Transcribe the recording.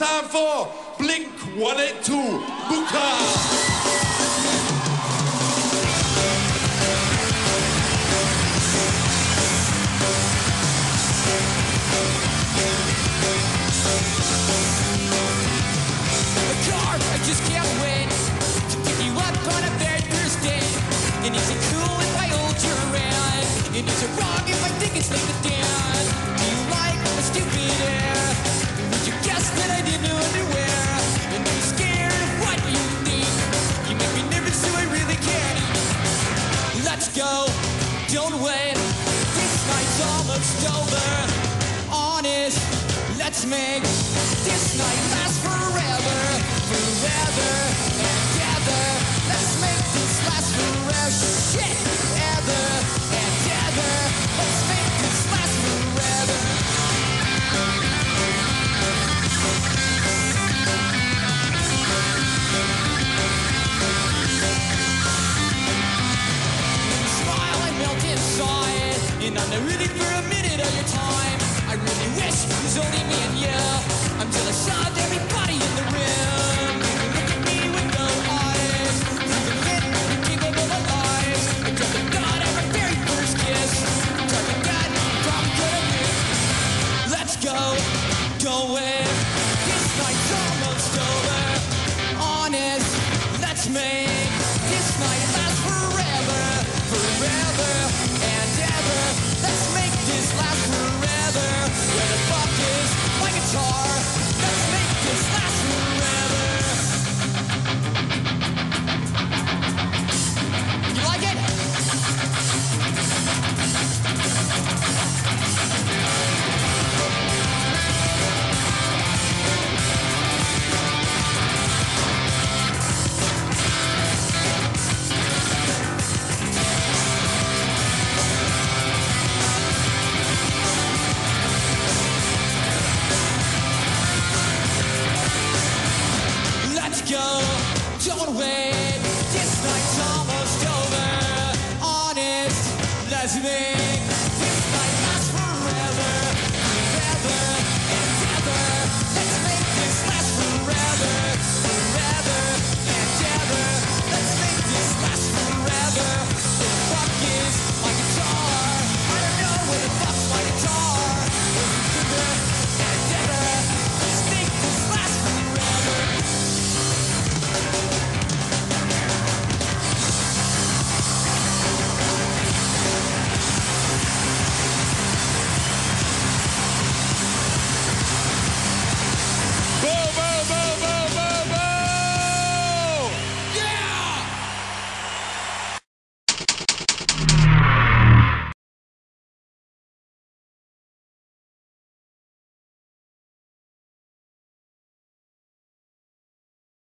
Time for Blink 182 Buka. And is it cool if I hold your hand? And is it wrong if I think it's like dance? Do you like my stupid ass? almost over. Honest, let's make this night last forever. They're really for a minute of your time. president.